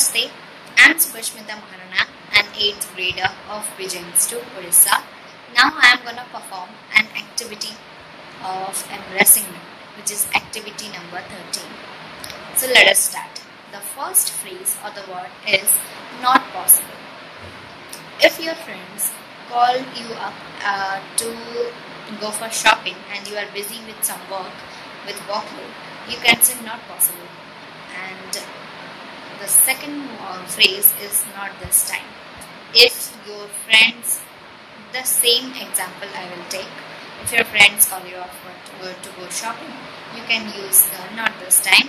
Namaste, I am Subhasmita Moharana, an 8th grader of Vijay Institute, Odisha. Now I am going to perform an activity of embracing which is activity number 13. So let us start. The first phrase or the word is not possible. If your friends call you up uh, to go for shopping and you are busy with some work, with workload, you can say not possible. The second phrase is not this time. If your friends, the same example I will take. If your friends call you to, to go shopping, you can use the not this time.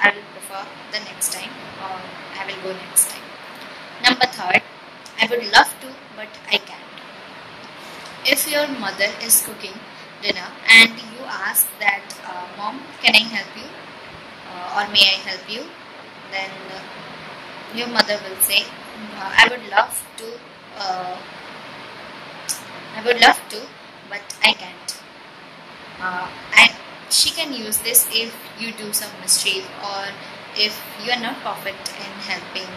I will prefer the next time or I will go next time. Number third, I would love to, but I can't. If your mother is cooking dinner and you ask that, uh, Mom, can I help you? Uh, or may I help you? Then your mother will say, uh, I would love to, uh, I would love to, but I can't. Uh, and she can use this if you do some mischief or if you are not perfect in helping,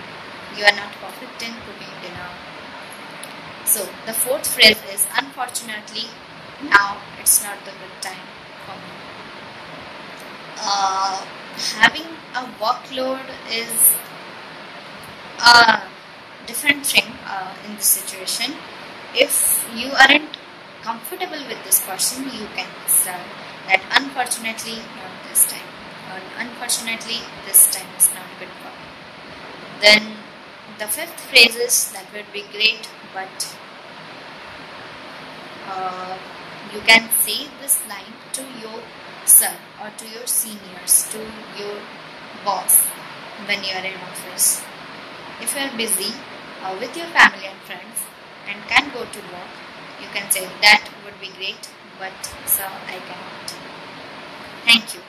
you are not perfect in cooking dinner. So the fourth phrase is unfortunately now it's not the good time for me. Uh, having a workload is a different thing uh, in this situation. If you aren't comfortable with this person, you can say that unfortunately not this time, or unfortunately this time is not good for me. Then the fifth phrase is that would be great, but uh, you can say this line to your son or to your seniors, to your boss when you are in office. If you are busy uh, with your family and friends and can't go to work, you can say that would be great, but sir, I cannot. Thank you.